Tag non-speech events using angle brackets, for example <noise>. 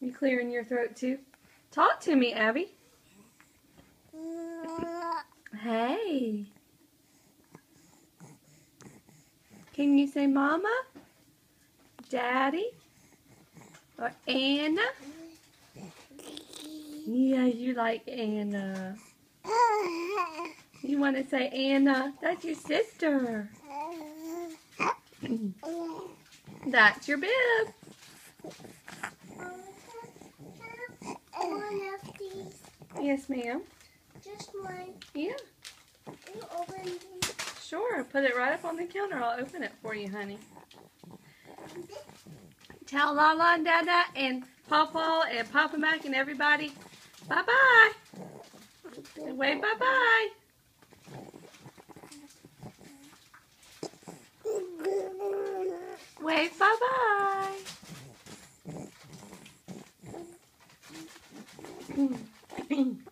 you clearing your throat too? Talk to me, Abby. Hey. Can you say mama? Daddy? Or Anna? Yeah, you like Anna. You want to say Anna? That's your sister. That's your bib. One of these. Yes, ma'am. Just one. Yeah, You open these. sure. Put it right up on the counter. I'll open it for you, honey. Tell Lala and Dada and Pawpaw and Papa Mac and everybody bye-bye. Wave bye-bye. Wave bye-bye. <clears throat>